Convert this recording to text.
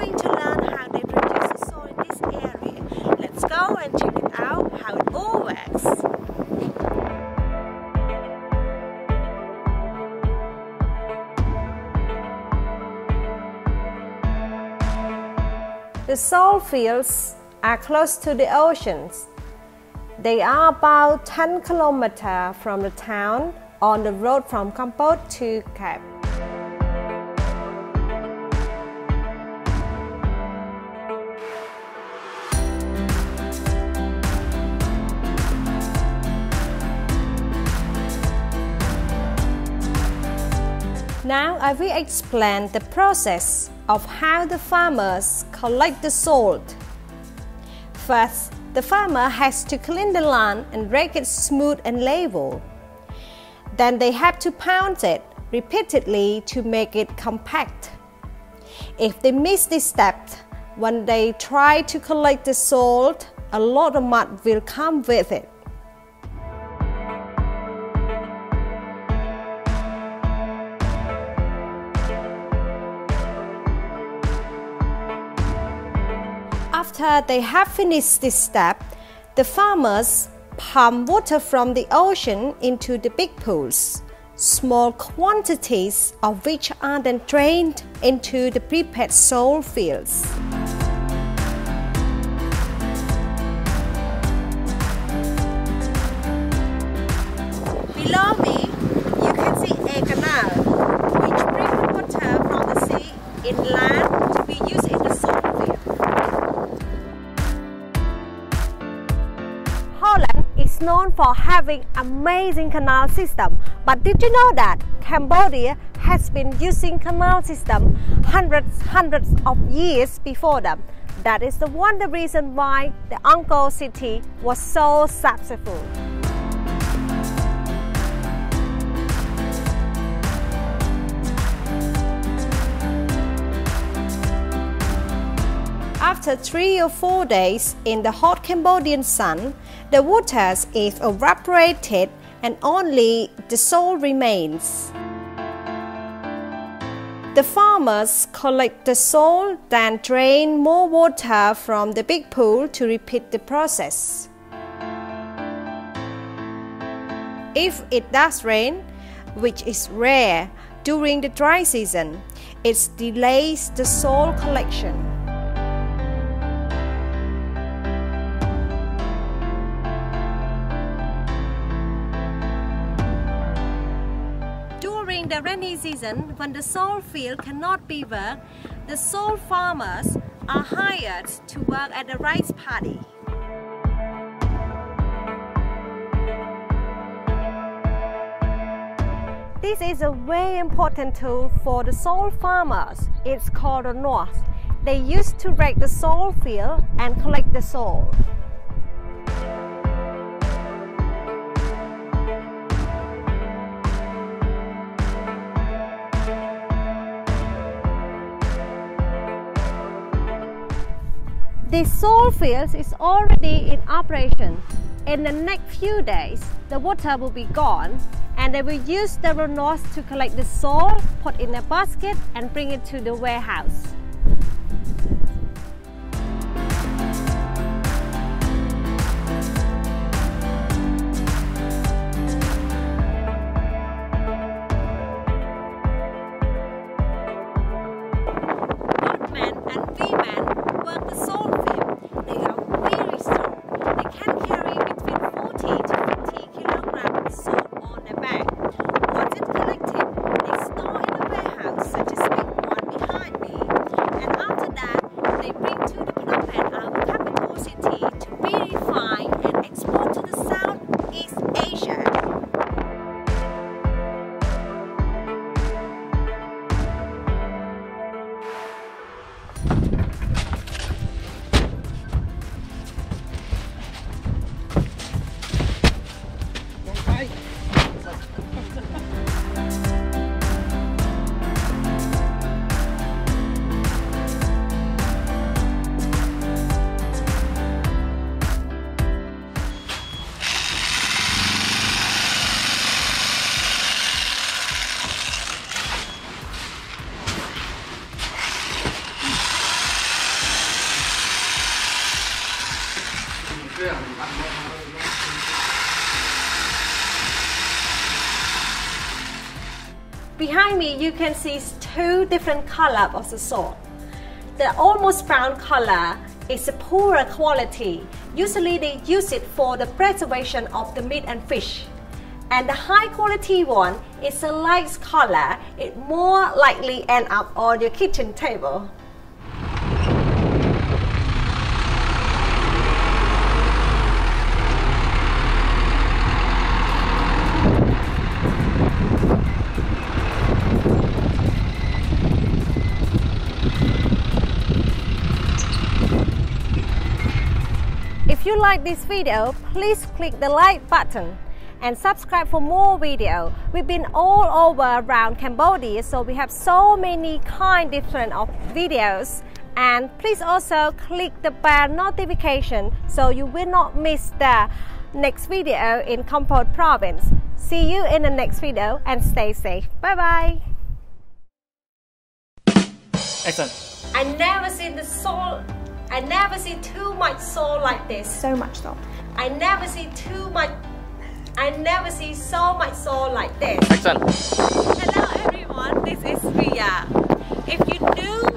going to learn how they produce the soil in this area. Let's go and check it out how it all works. The salt fields are close to the oceans. They are about 10 kilometers from the town on the road from Kampot to Kep. Now I will explain the process of how the farmers collect the salt. First, the farmer has to clean the land and rake it smooth and level. Then they have to pound it repeatedly to make it compact. If they miss this step, when they try to collect the salt, a lot of mud will come with it. After they have finished this step, the farmers pump water from the ocean into the big pools. Small quantities of which are then drained into the prepared soil fields. Below me, you can see a canal which brings water from the sea inland for having amazing canal system, but did you know that Cambodia has been using canal system hundreds hundreds of years before them? That is the one the reason why the Angkor city was so successful. After three or four days in the hot Cambodian sun, the water is evaporated and only the salt remains. The farmers collect the soil, then drain more water from the big pool to repeat the process. If it does rain, which is rare during the dry season, it delays the soil collection. The rainy season, when the soil field cannot be worked, the soil farmers are hired to work at the rice paddy. This is a very important tool for the soil farmers. It's called a north. They used to rake the soil field and collect the salt. The salt fields is already in operation. In the next few days, the water will be gone and they will use the Renaults to collect the soil, put in a basket and bring it to the warehouse. Behind me, you can see two different colors of the salt. the almost brown color is a poorer quality. Usually they use it for the preservation of the meat and fish. And the high quality one is a light color. It more likely end up on your kitchen table. If you like this video, please click the like button and subscribe for more video. We've been all over around Cambodia, so we have so many kind different of videos. And please also click the bell notification so you will not miss the next video in Kampot province. See you in the next video and stay safe. Bye bye. Excellent. I never seen the soul I never see too much salt like this. So much salt. I never see too much. I never see so much salt like this. Excellent. Hello everyone, this is Ria. If you do